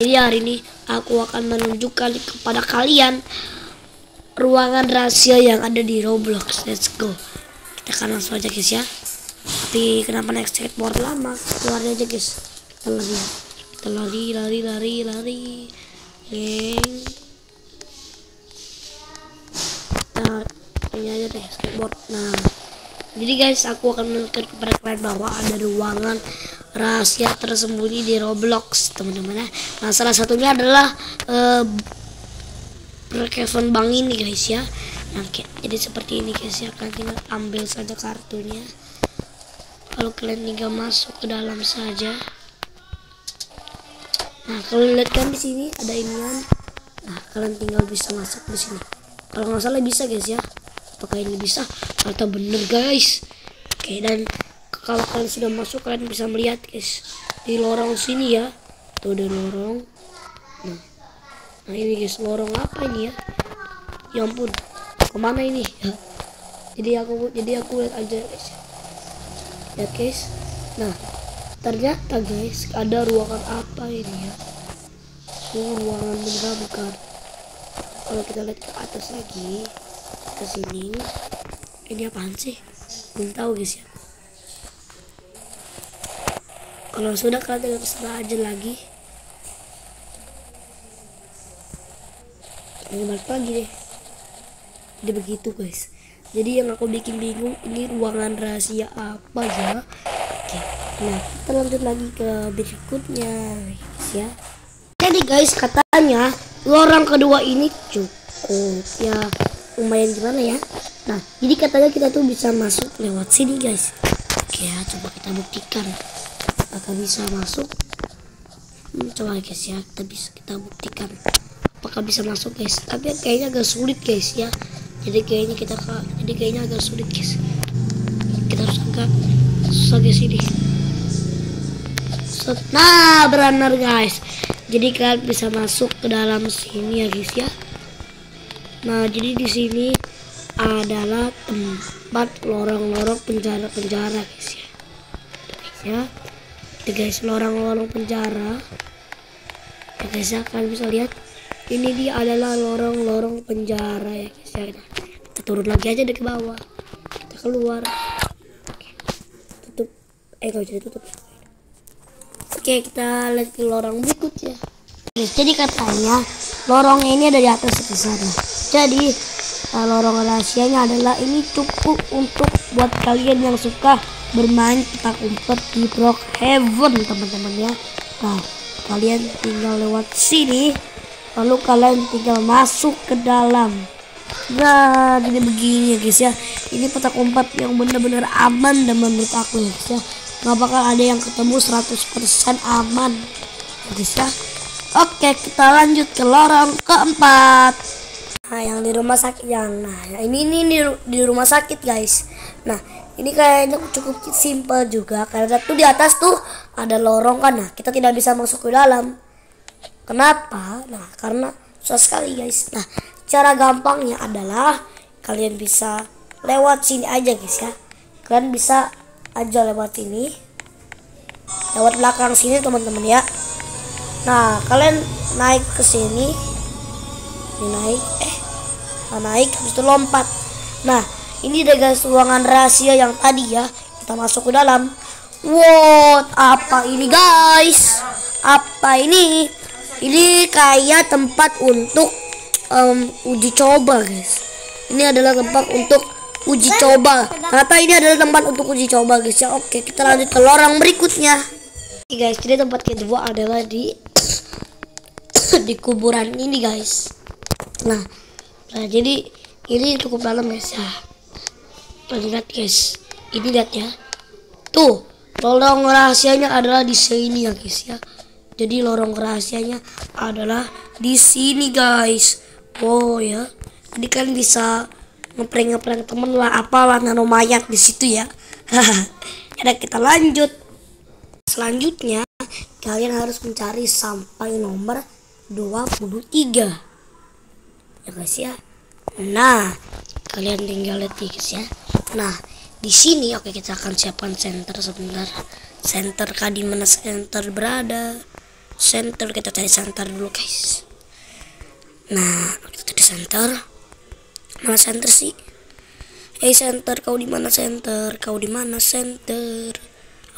Jadi hari ini aku akan menunjukkan kepada kalian ruangan rahasia yang ada di Roblox. Let's go. Kita akan langsung aja guys ya. Tapi kenapa naik skateboard lama? Keluar aja guys. Kita lari. Kita lari, lari, lari, lari. Geng. Nah, ini aja deh skateboard. Nah, jadi guys, aku akan menunjukkan kepada kalian bahwa ada ruangan rahasia tersembunyi di Roblox, teman-teman ya. Nah, salah satunya adalah uh, Bang ini guys ya. Nah, jadi seperti ini guys ya. Kalian tinggal ambil saja kartunya. Kalau kalian tinggal masuk ke dalam saja. Nah, kalau lihat kan di sini ada inian. Nah, kalian tinggal bisa masuk di sini. Kalau nggak salah bisa guys ya apakah ini bisa atau bener guys oke dan kalau kalian sudah masuk kalian bisa melihat guys. Di lorong sini ya. Tuh ada lorong. Nah, nah ini guys. Lorong apa ini ya? Ya ampun. Ke mana ini? Ya. Jadi aku jadi aku lihat aja guys. Lihat guys. Nah ternyata guys ada ruangan apa ini ya? Oh, ruangan menyeramkan. Kalau kita lihat ke atas lagi ke sini. Ini apaan sih? Belum tahu guys ya kalau sudah kalian tinggal ke sana aja lagi. Ini balik lagi deh. Jadi begitu guys. Jadi yang aku bikin bingung ini ruangan rahasia apa ya? Oke nah kita lanjut lagi ke berikutnya guys ya. Jadi guys katanya lorong kedua ini cukup ya lumayan gimana ya? Nah jadi katanya kita tuh bisa masuk lewat sini guys. Oke ya coba kita buktikan apakah bisa masuk? Hmm, coba guys ya kita bisa kita buktikan apakah bisa masuk guys. Tapi kayaknya agak sulit guys ya. Jadi kayaknya kita jadi kayaknya agak sulit guys. Kita harus agak susah guys ini. Nah benar guys. Jadi kalian bisa masuk ke dalam sini ya guys ya. Nah, jadi di sini adalah tempat lorong-lorong penjara-penjara, guys ya. Guys ya. Itu guys, lorong-lorong penjara. Ya guys ya, kalian bisa lihat ini dia adalah lorong-lorong penjara ya guys ya. Kita turun lagi aja dari ke bawah. Kita keluar. Tutup. Eh, kalau jadi tutup. Oke, kita lihat ke lorong berikutnya. Jadi katanya lorong ini ada di atas di sana jadi uh, lorong rahasianya adalah ini cukup untuk buat kalian yang suka bermain petak umpet di Brookhaven teman-teman ya. Nah kalian tinggal lewat sini lalu kalian tinggal masuk ke dalam. Nah jadi begini ya guys ya. Ini petak umpet yang benar-benar aman dan menurut aku ya guys ya. Nggak bakal ada yang ketemu 100% aman ya guys ya. Oke, kita lanjut ke lorong keempat. Nah, yang di rumah sakit yang nah, ini ini di, di rumah sakit, guys. Nah, ini kayaknya cukup simpel juga karena tuh di atas tuh ada lorong kan. Nah, kita tidak bisa masuk ke dalam. Kenapa? Nah, karena susah sekali, guys. Nah, cara gampangnya adalah kalian bisa lewat sini aja, guys ya. Kalian bisa aja lewat sini. Lewat belakang sini, teman-teman ya nah kalian naik ke sini ini naik eh nah, naik habis itu lompat nah ini deh guys ruangan rahasia yang tadi ya kita masuk ke dalam. What? Apa ini guys? Apa ini? Ini kayak tempat untuk um, uji coba guys. Ini adalah tempat untuk uji coba. Ternyata ini adalah tempat untuk uji coba guys ya. Oke kita lanjut ke lorong berikutnya. Oke guys jadi tempat kedua adalah di di kuburan ini guys. Nah nah jadi ini cukup dalam guys ya lihat guys. Ini lihat ya. Tuh lorong rahasianya adalah di sini ya guys ya. Jadi lorong rahasianya adalah di sini guys. Wow ya. Jadi kalian bisa ngeprank ngeprank temen lah apalah nano mayat di situ ya. Ya kita lanjut. Selanjutnya kalian harus mencari sampai nomor 23 ya guys ya. Nah kalian tinggal lihat guys ya nah di sini oke kita akan siapkan center sebentar. Center kah di mana center berada. Center kita cari center dulu guys. Nah kita cari center. Mana center sih? Hey center kau di mana center? Kau di mana center?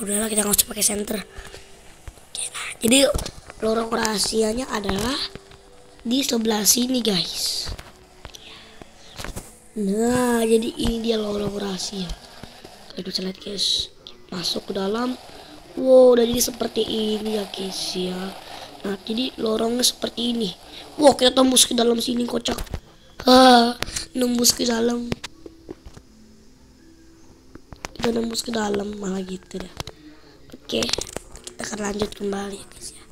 Udahlah kita nggak usah pakai center. Oke, nah, jadi lorong rahasianya adalah di sebelah sini guys nah jadi ini dia lorong rahasia kita bisa lihat guys. Masuk ke dalam. Wow jadi seperti ini ya guys ya. Nah jadi lorongnya seperti ini. Wow kita tembus ke dalam sini kocak. Ha nembus ke dalam. Kita nembus ke dalam malah gitu dah. Oke kita akan lanjut kembali ya guys ya.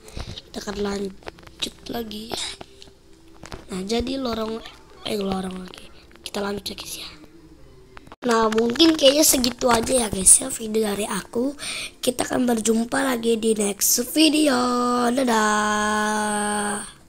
Kita akan lanjut lagi. Nah jadi lorong eh lorong lagi kita lanjut ya guys ya. Nah mungkin kayaknya segitu aja ya guys ya video dari aku. Kita akan berjumpa lagi di next video. Dadah